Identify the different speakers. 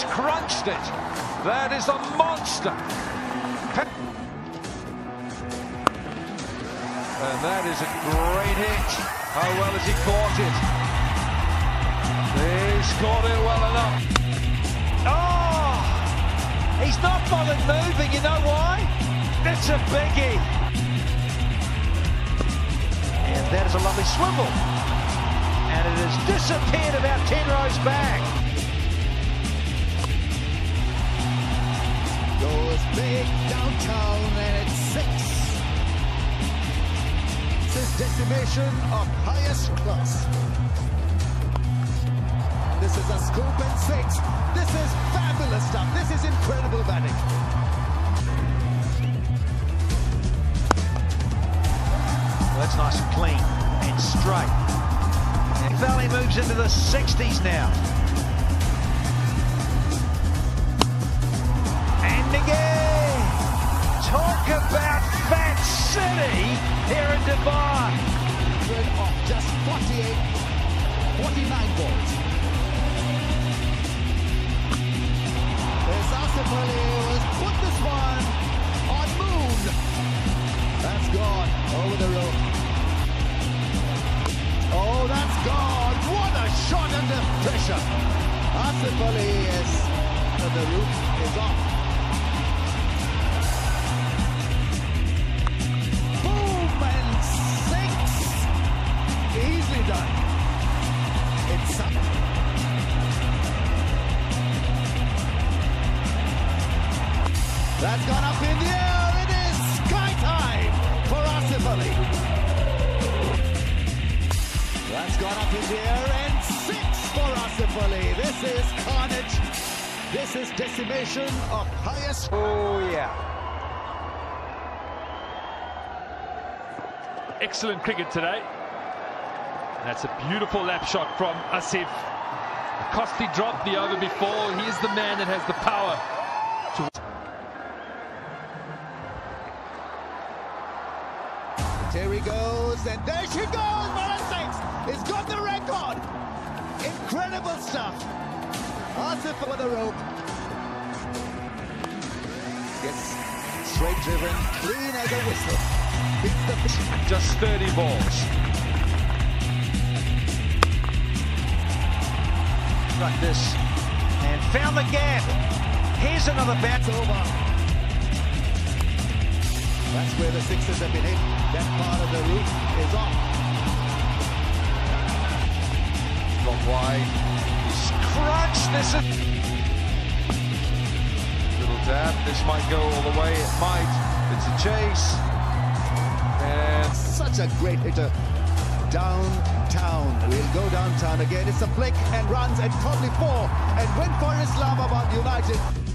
Speaker 1: crunched it. That is a monster. And that is a great hit. How well has he caught it? He's caught it well enough. Oh! He's not bothered moving, you know why? It's a biggie. And that is a lovely swivel. And it has disappeared about 10 rows back.
Speaker 2: Big downtown and it's six. This is decimation of highest class. This is a scoop and six. This is fabulous stuff. This is incredible batting.
Speaker 1: Well, that's nice and clean and straight. And Valley moves into the 60s now. Here in Dubai.
Speaker 2: Of just 48, 49 balls. Ali has put this one on moon. That's gone over the rope. Oh, that's gone. What a shot under pressure. Asif Ali is, the roof is off. That's gone up in the air. It is sky time for Asif Ali. That's gone up in the air and six for Asif Ali. This is carnage. This is decimation of highest.
Speaker 1: Oh, yeah.
Speaker 3: Excellent cricket today. That's a beautiful lap shot from Asif. A costly drop the over before. He is the man that has the power
Speaker 2: Terry goes, and there she goes. Mara Six has got the record. Incredible stuff. Asif for the rope. Gets straight driven, clean as a whistle. Beats the fish.
Speaker 1: Just 30 balls. Like this. And found the gap. Here's another bat.
Speaker 2: Over. That's where the sixes have been hit. That part of the roof is off.
Speaker 1: Gone wide. He's crunched. This is. Little dab. This might go all the way. It might. It's a chase. And
Speaker 2: Such a great hitter. Downtown. We'll go downtown again. It's a flick and runs and probably four. And win for Islamabad United.